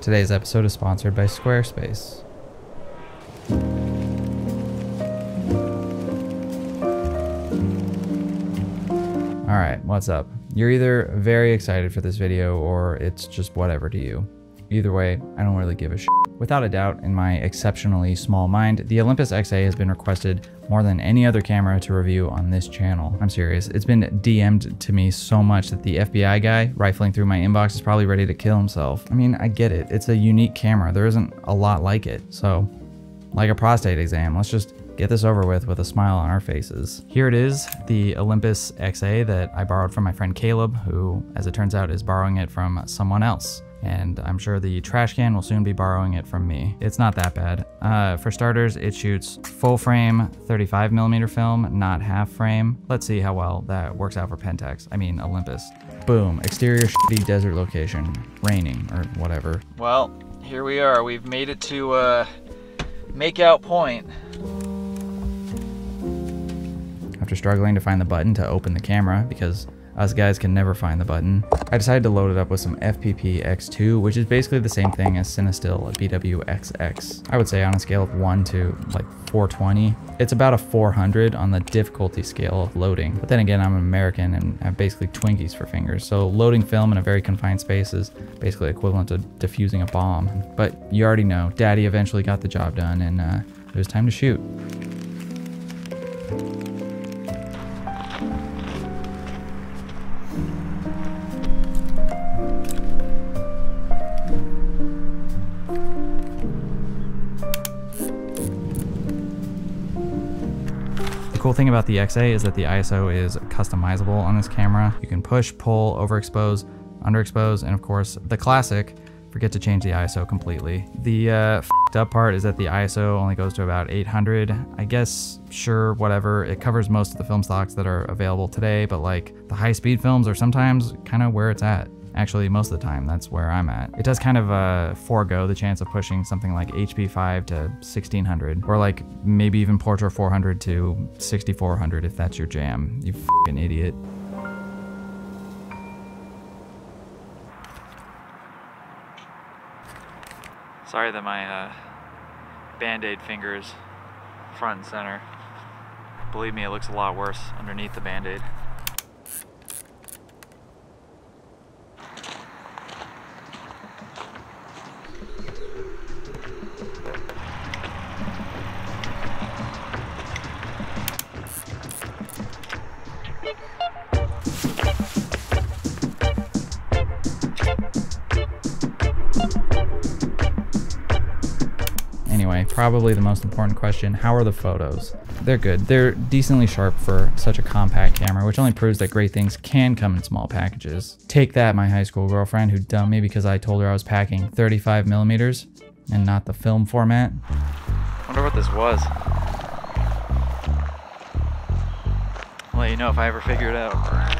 Today's episode is sponsored by Squarespace. Alright, what's up? You're either very excited for this video or it's just whatever to you. Either way, I don't really give a shit. Without a doubt, in my exceptionally small mind, the Olympus XA has been requested more than any other camera to review on this channel. I'm serious. It's been DM'd to me so much that the FBI guy rifling through my inbox is probably ready to kill himself. I mean, I get it. It's a unique camera. There isn't a lot like it. So, like a prostate exam, let's just get this over with with a smile on our faces. Here it is, the Olympus XA that I borrowed from my friend Caleb, who, as it turns out, is borrowing it from someone else. And I'm sure the trash can will soon be borrowing it from me. It's not that bad. Uh, for starters, it shoots full frame 35 millimeter film, not half frame. Let's see how well that works out for Pentax. I mean, Olympus. Boom, exterior shitty desert location, raining or whatever. Well, here we are. We've made it to uh, Makeout Point. After struggling to find the button to open the camera because us guys can never find the button, I decided to load it up with some FPP X2, which is basically the same thing as Cinestill BWXX. I would say on a scale of 1 to like 420, it's about a 400 on the difficulty scale of loading. But then again, I'm an American and have basically Twinkies for fingers, so loading film in a very confined space is basically equivalent to defusing a bomb. But you already know, Daddy eventually got the job done and uh, it was time to shoot. Cool thing about the XA is that the ISO is customizable on this camera. You can push, pull, overexpose, underexpose, and of course the classic, forget to change the ISO completely. The uh, up part is that the ISO only goes to about 800. I guess, sure, whatever. It covers most of the film stocks that are available today, but like the high speed films are sometimes kind of where it's at. Actually, most of the time, that's where I'm at. It does kind of uh, forego the chance of pushing something like HP5 to 1600, or like maybe even Portra 400 to 6400 if that's your jam. You fucking idiot. Sorry that my uh, band-aid fingers front and center. Believe me, it looks a lot worse underneath the band-aid. Anyway, probably the most important question, how are the photos? They're good. They're decently sharp for such a compact camera, which only proves that great things can come in small packages. Take that, my high school girlfriend who dumped me because I told her I was packing 35 millimeters and not the film format. Wonder what this was. I'll let you know if I ever figure it out.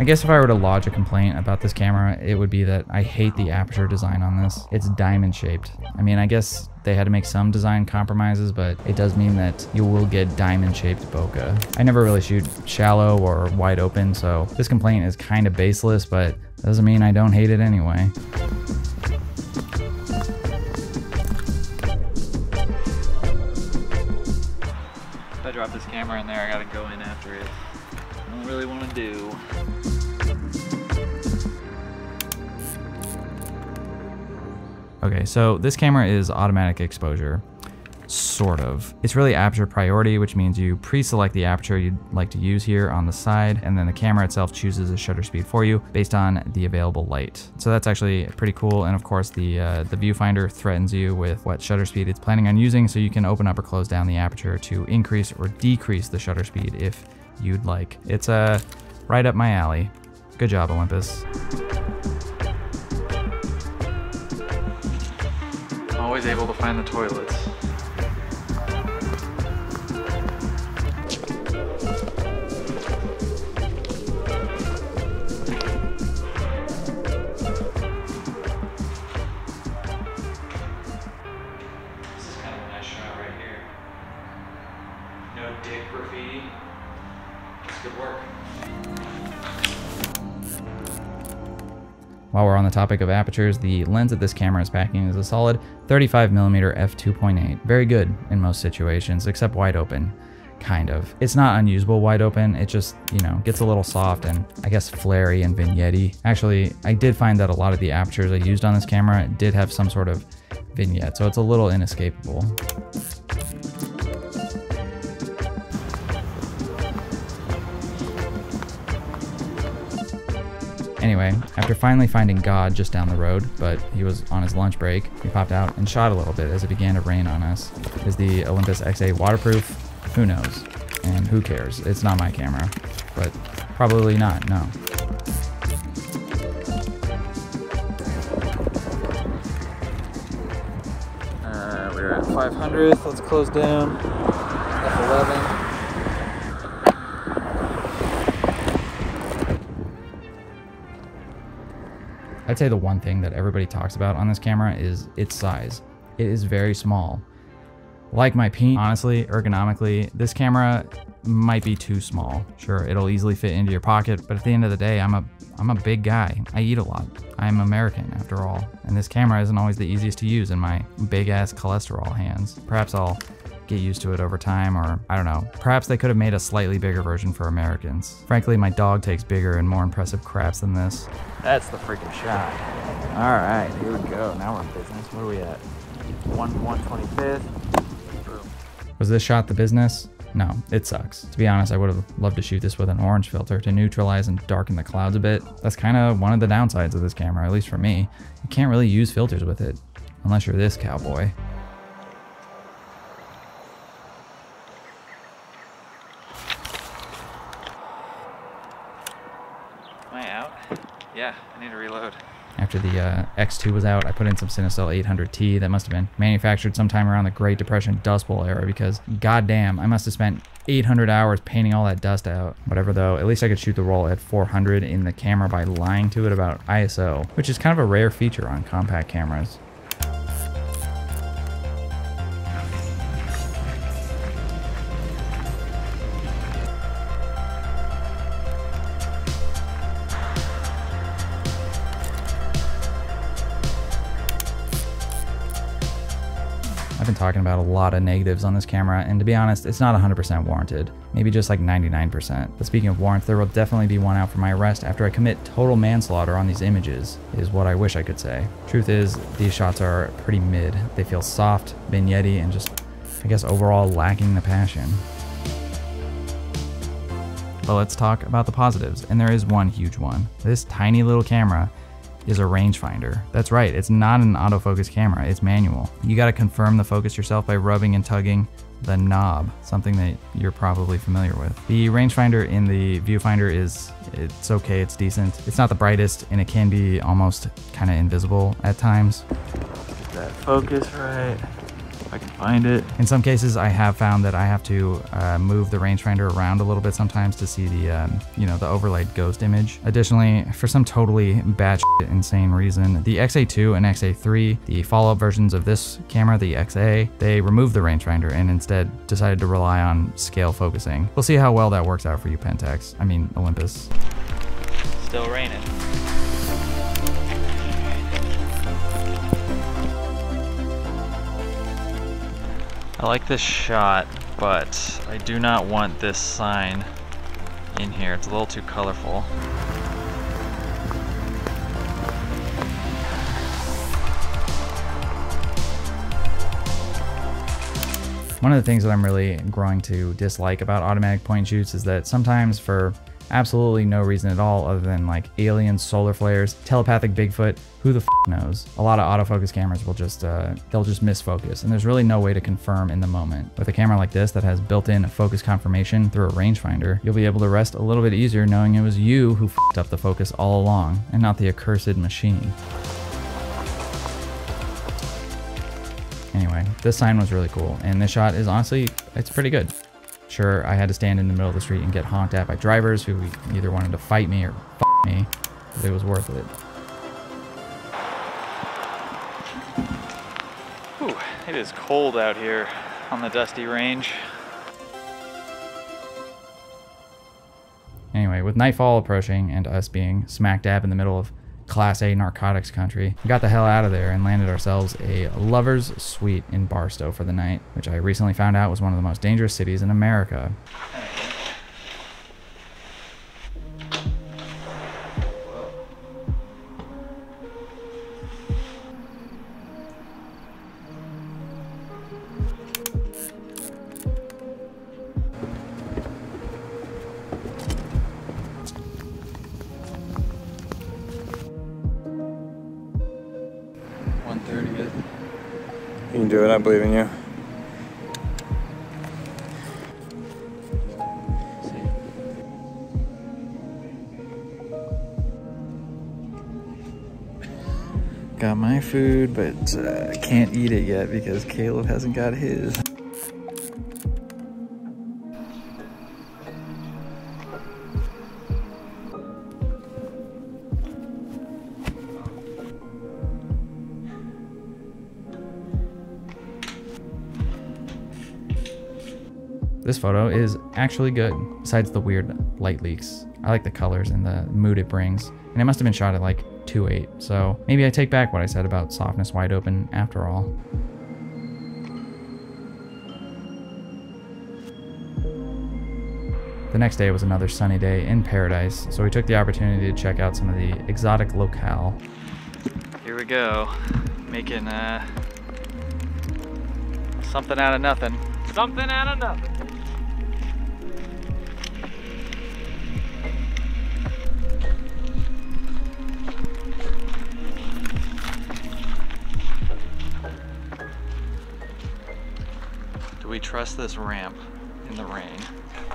I guess if I were to lodge a complaint about this camera, it would be that I hate the aperture design on this. It's diamond shaped. I mean, I guess they had to make some design compromises, but it does mean that you will get diamond shaped bokeh. I never really shoot shallow or wide open, so this complaint is kind of baseless, but doesn't mean I don't hate it anyway. If I drop this camera in there, I gotta go in after it. I don't really want to do. Okay, so this camera is automatic exposure. Sort of. It's really aperture priority, which means you pre-select the aperture you'd like to use here on the side, and then the camera itself chooses a shutter speed for you based on the available light. So that's actually pretty cool, and of course the, uh, the viewfinder threatens you with what shutter speed it's planning on using, so you can open up or close down the aperture to increase or decrease the shutter speed if you'd like. It's uh, right up my alley. Good job, Olympus. Always able to find the toilets. The topic of apertures, the lens that this camera is packing is a solid 35mm f2.8. Very good in most situations, except wide open kind of. It's not unusable wide open, it just, you know, gets a little soft and I guess flary and vignette Actually, I did find that a lot of the apertures I used on this camera did have some sort of vignette, so it's a little inescapable. Anyway, after finally finding God just down the road, but he was on his lunch break, we popped out and shot a little bit as it began to rain on us. Is the Olympus XA waterproof? Who knows? And who cares? It's not my camera, but probably not, no. Uh, we're at 500th. Let's close down. F11. I'd say the one thing that everybody talks about on this camera is its size. It is very small. Like my Peen, honestly, ergonomically, this camera might be too small. Sure, it'll easily fit into your pocket, but at the end of the day, I'm a I'm a big guy. I eat a lot. I'm American after all, and this camera isn't always the easiest to use in my big ass cholesterol hands. Perhaps I'll get used to it over time, or I don't know. Perhaps they could have made a slightly bigger version for Americans. Frankly, my dog takes bigger and more impressive craps than this. That's the freaking shot. All right, here we go. Now we're in business. Where are we at? One 125th. Was this shot the business? No, it sucks. To be honest, I would have loved to shoot this with an orange filter to neutralize and darken the clouds a bit. That's kind of one of the downsides of this camera, at least for me. You can't really use filters with it, unless you're this cowboy. Yeah, I need to reload. After the uh, X2 was out, I put in some Cinestill 800T that must have been manufactured sometime around the Great Depression Dust Bowl era because goddamn, I must have spent 800 hours painting all that dust out. Whatever though, at least I could shoot the roll at 400 in the camera by lying to it about ISO, which is kind of a rare feature on compact cameras. Lot of negatives on this camera, and to be honest, it's not 100% warranted. Maybe just like 99%. But speaking of warrants, there will definitely be one out for my arrest after I commit total manslaughter on these images, is what I wish I could say. Truth is, these shots are pretty mid. They feel soft, vignette and just, I guess, overall lacking the passion. But let's talk about the positives, and there is one huge one. This tiny little camera is a rangefinder. That's right, it's not an autofocus camera, it's manual. You gotta confirm the focus yourself by rubbing and tugging the knob, something that you're probably familiar with. The rangefinder in the viewfinder is, it's okay, it's decent. It's not the brightest and it can be almost kind of invisible at times. Get that focus right. I can find it. In some cases, I have found that I have to uh, move the rangefinder around a little bit sometimes to see the, um, you know, the overlaid ghost image. Additionally, for some totally bad insane reason, the XA2 and XA3, the follow-up versions of this camera, the XA, they removed the rangefinder and instead decided to rely on scale focusing. We'll see how well that works out for you, Pentax. I mean, Olympus. Still raining. I like this shot, but I do not want this sign in here. It's a little too colorful. One of the things that I'm really growing to dislike about automatic point shoots is that sometimes for absolutely no reason at all other than like aliens, solar flares, telepathic Bigfoot, who the knows. A lot of autofocus cameras will just, uh, they'll just miss focus and there's really no way to confirm in the moment. With a camera like this that has built-in focus confirmation through a rangefinder, you'll be able to rest a little bit easier knowing it was you who f***ed up the focus all along and not the accursed machine. Anyway, this sign was really cool and this shot is honestly, it's pretty good. Sure, I had to stand in the middle of the street and get honked at by drivers who either wanted to fight me or f me, but it was worth it. Ooh, it is cold out here on the dusty range. Anyway, with nightfall approaching and us being smack dab in the middle of Class A narcotics country. Got the hell out of there and landed ourselves a lover's suite in Barstow for the night, which I recently found out was one of the most dangerous cities in America. Do it. I believe in you. Got my food, but uh, can't eat it yet because Caleb hasn't got his. Photo is actually good, besides the weird light leaks. I like the colors and the mood it brings, and it must have been shot at like 2.8, so maybe I take back what I said about softness wide open after all. The next day was another sunny day in paradise, so we took the opportunity to check out some of the exotic locale. Here we go, making uh, something out of nothing. Something out of nothing. Trust this ramp in the rain?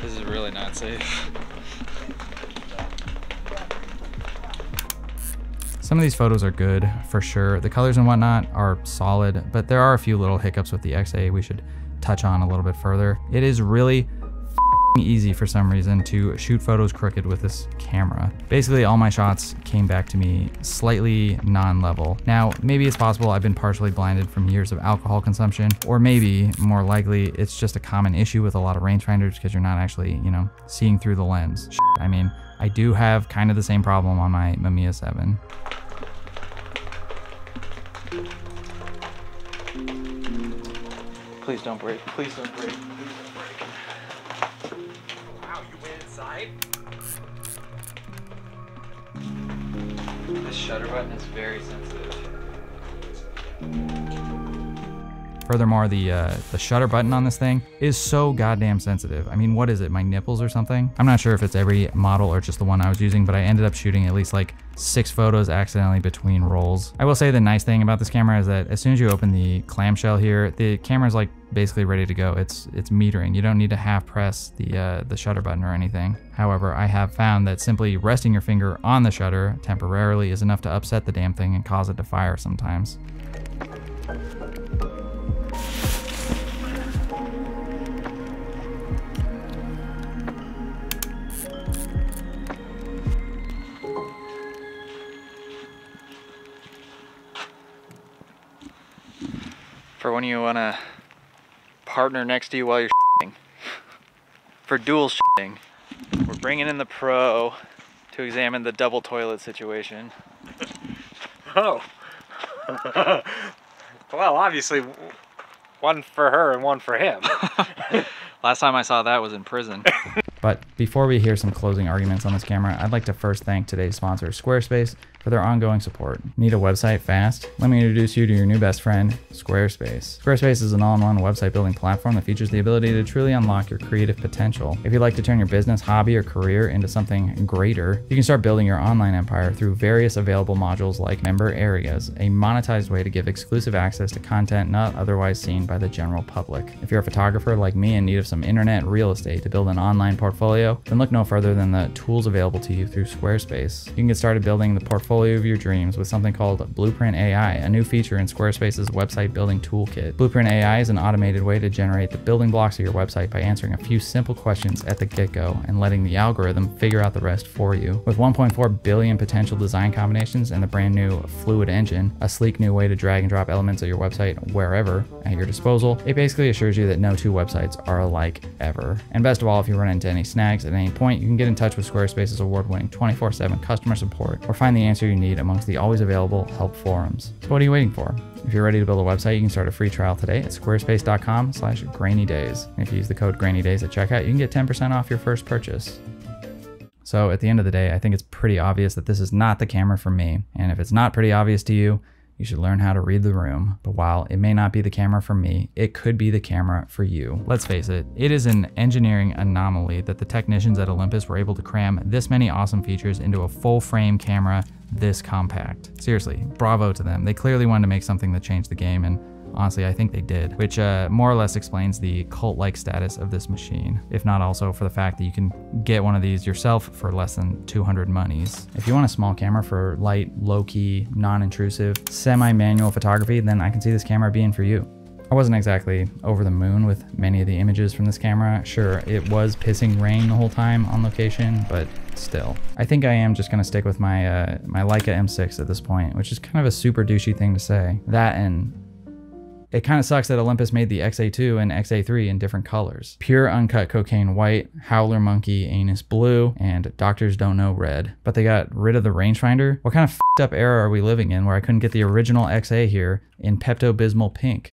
This is really not safe. Some of these photos are good for sure. The colors and whatnot are solid, but there are a few little hiccups with the XA we should touch on a little bit further. It is really easy for some reason to shoot photos crooked with this camera. Basically, all my shots came back to me slightly non-level. Now, maybe it's possible I've been partially blinded from years of alcohol consumption, or maybe, more likely, it's just a common issue with a lot of rangefinders because you're not actually, you know, seeing through the lens. I mean, I do have kind of the same problem on my Mamiya 7. Please don't break. Please don't break. Please don't break. Inside? This shutter button is very sensitive. Furthermore, the uh, the shutter button on this thing is so goddamn sensitive. I mean, what is it, my nipples or something? I'm not sure if it's every model or just the one I was using, but I ended up shooting at least like six photos accidentally between rolls. I will say the nice thing about this camera is that as soon as you open the clamshell here, the camera's like basically ready to go. It's it's metering. You don't need to half press the uh, the shutter button or anything. However, I have found that simply resting your finger on the shutter temporarily is enough to upset the damn thing and cause it to fire sometimes. For when you want to partner next to you while you're shitting. For dual shitting. We're bringing in the pro to examine the double toilet situation. Oh. well, obviously, one for her and one for him. Last time I saw that was in prison. But before we hear some closing arguments on this camera, I'd like to first thank today's sponsor, Squarespace, for their ongoing support. Need a website fast? Let me introduce you to your new best friend, Squarespace. Squarespace is an all-in-one website building platform that features the ability to truly unlock your creative potential. If you'd like to turn your business, hobby, or career into something greater, you can start building your online empire through various available modules like member areas, a monetized way to give exclusive access to content not otherwise seen by the general public. If you're a photographer like me in need of some internet real estate to build an online portfolio, then look no further than the tools available to you through Squarespace. You can get started building the portfolio of your dreams with something called Blueprint AI, a new feature in Squarespace's website building toolkit. Blueprint AI is an automated way to generate the building blocks of your website by answering a few simple questions at the get-go and letting the algorithm figure out the rest for you. With 1.4 billion potential design combinations and the brand new Fluid engine, a sleek new way to drag and drop elements of your website wherever at your disposal, it basically assures you that no two websites are alike ever. And best of all, if you run into any any snags at any point, you can get in touch with Squarespace's award-winning 24/7 customer support or find the answer you need amongst the always available help forums. So what are you waiting for? If you're ready to build a website, you can start a free trial today at squarespace.com slash grainydays. If you use the code grainydays at checkout, you can get 10% off your first purchase. So at the end of the day, I think it's pretty obvious that this is not the camera for me. And if it's not pretty obvious to you, you should learn how to read the room. But while it may not be the camera for me, it could be the camera for you. Let's face it, it is an engineering anomaly that the technicians at Olympus were able to cram this many awesome features into a full frame camera this compact. Seriously, bravo to them. They clearly wanted to make something that changed the game and Honestly, I think they did, which uh, more or less explains the cult-like status of this machine, if not also for the fact that you can get one of these yourself for less than 200 monies. If you want a small camera for light, low-key, non-intrusive, semi-manual photography, then I can see this camera being for you. I wasn't exactly over the moon with many of the images from this camera. Sure, it was pissing rain the whole time on location, but still. I think I am just gonna stick with my uh, my Leica M6 at this point, which is kind of a super douchey thing to say. That and it kind of sucks that Olympus made the XA2 and XA3 in different colors. Pure uncut cocaine white, howler monkey anus blue, and doctors don't know red. But they got rid of the rangefinder? What kind of up era are we living in where I couldn't get the original XA here in Pepto-Bismol pink?